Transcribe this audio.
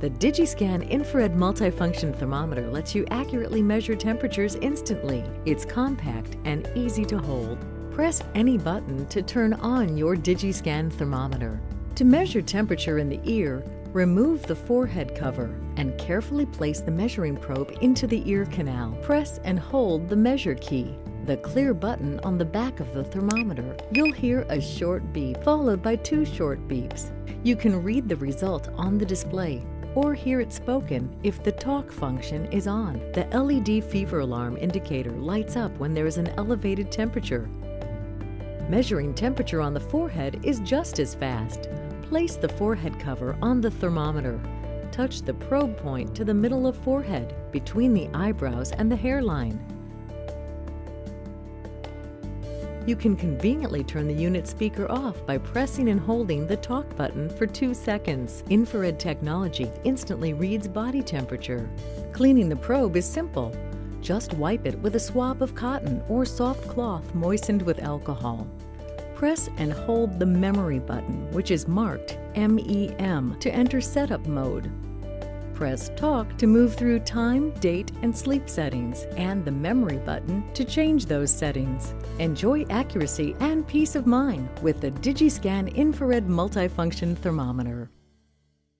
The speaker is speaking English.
The DigiScan infrared multifunction thermometer lets you accurately measure temperatures instantly. It's compact and easy to hold. Press any button to turn on your DigiScan thermometer. To measure temperature in the ear, remove the forehead cover and carefully place the measuring probe into the ear canal. Press and hold the measure key the clear button on the back of the thermometer, you'll hear a short beep followed by two short beeps. You can read the result on the display or hear it spoken if the talk function is on. The LED fever alarm indicator lights up when there is an elevated temperature. Measuring temperature on the forehead is just as fast. Place the forehead cover on the thermometer. Touch the probe point to the middle of forehead, between the eyebrows and the hairline. You can conveniently turn the unit speaker off by pressing and holding the talk button for two seconds. Infrared technology instantly reads body temperature. Cleaning the probe is simple. Just wipe it with a swab of cotton or soft cloth moistened with alcohol. Press and hold the memory button, which is marked MEM, to enter setup mode. Press Talk to move through time, date, and sleep settings, and the Memory button to change those settings. Enjoy accuracy and peace of mind with the DigiScan Infrared Multifunction Thermometer.